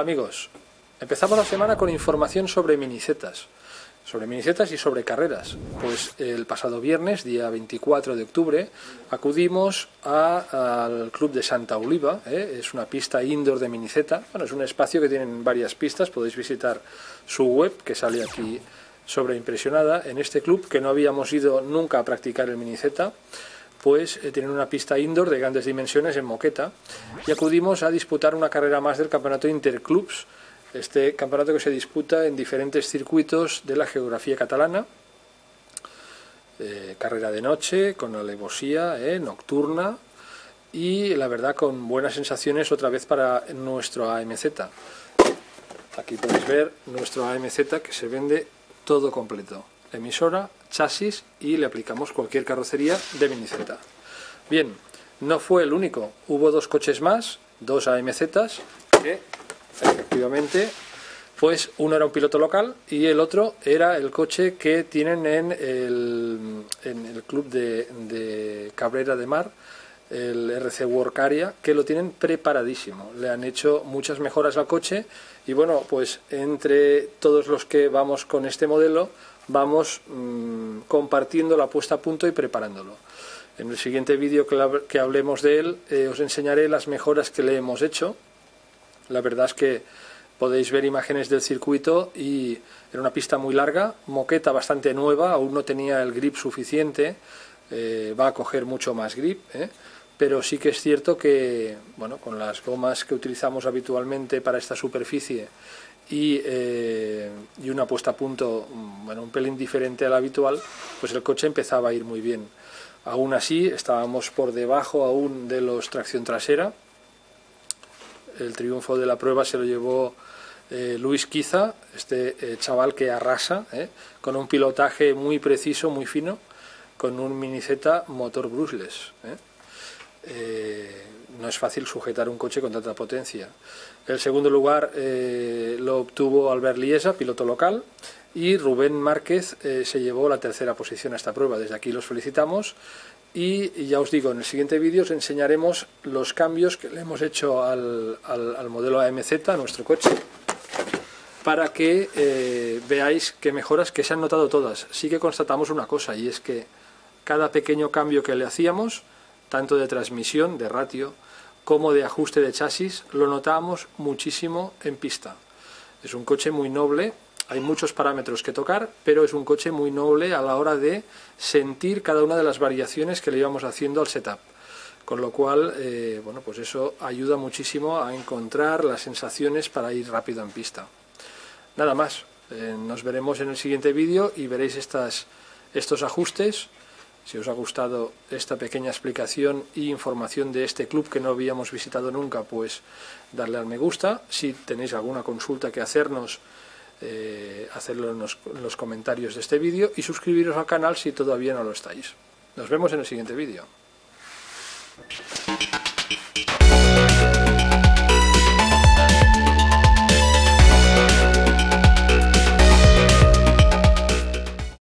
Hola amigos, empezamos la semana con información sobre minicetas, sobre minicetas y sobre carreras. Pues el pasado viernes, día 24 de octubre, acudimos al Club de Santa Oliva, ¿eh? es una pista indoor de miniceta, bueno, es un espacio que tienen varias pistas, podéis visitar su web que sale aquí sobreimpresionada, en este club que no habíamos ido nunca a practicar el miniceta, pues eh, tienen una pista indoor de grandes dimensiones en Moqueta y acudimos a disputar una carrera más del campeonato Interclubs, este campeonato que se disputa en diferentes circuitos de la geografía catalana, eh, carrera de noche, con alevosía, eh, nocturna y la verdad con buenas sensaciones otra vez para nuestro AMZ. Aquí podéis ver nuestro AMZ que se vende todo completo emisora, chasis y le aplicamos cualquier carrocería de miniceta. Bien, no fue el único, hubo dos coches más, dos AMZs, que efectivamente, pues uno era un piloto local y el otro era el coche que tienen en el, en el club de, de Cabrera de Mar, el RC Work Area, que lo tienen preparadísimo. Le han hecho muchas mejoras al coche y bueno, pues entre todos los que vamos con este modelo, vamos mmm, compartiendo la puesta a punto y preparándolo. En el siguiente vídeo que, que, hablemos de él eh, os enseñaré las mejoras que le hemos hecho. La verdad es que podéis ver imágenes del circuito y era una pista muy larga, moqueta bastante nueva, aún no tenía el grip suficiente, eh, va a coger mucho más grip, ¿eh? Pero sí que es cierto que bueno, con las gomas que utilizamos habitualmente para esta superficie y, eh, y, una puesta a punto bueno, un pelín diferente al habitual, pues el coche empezaba a ir muy bien. Aún así, estábamos por debajo aún de los tracción trasera. El triunfo de la prueba se lo llevó eh, Luis Quiza, este eh, chaval que arrasa, eh, con un pilotaje muy preciso, muy fino, con un miniceta motor brushless. No es fácil sujetar un coche con tanta potencia. El segundo lugar eh, lo obtuvo Albert Liesa, piloto local, y Rubén Márquez eh, se llevó la tercera posición a esta prueba. Desde aquí los felicitamos y ya os digo, en el siguiente vídeo os enseñaremos los cambios que le hemos hecho al, al, modelo AMZ, a nuestro coche, para que eh, veáis qué mejoras que se han notado todas. Sí que constatamos una cosa y es que cada pequeño cambio que le hacíamos, tanto de transmisión, de ratio, como de ajuste de chasis, lo notamos muchísimo en pista. Es un coche muy noble, hay muchos parámetros que tocar, pero es un coche muy noble a la hora de sentir cada una de las variaciones que le íbamos haciendo al setup. Con lo cual, eh, bueno, pues eso ayuda muchísimo a encontrar las sensaciones para ir rápido en pista. Nada más, eh, nos veremos en el siguiente vídeo y veréis estas, estos ajustes si os ha gustado esta pequeña explicación e información de este club que no habíamos visitado nunca, pues darle al me gusta. Si tenéis alguna consulta que hacernos, eh, hacerlo en los comentarios de este vídeo y suscribiros al canal si todavía no lo estáis. Nos vemos en el siguiente vídeo.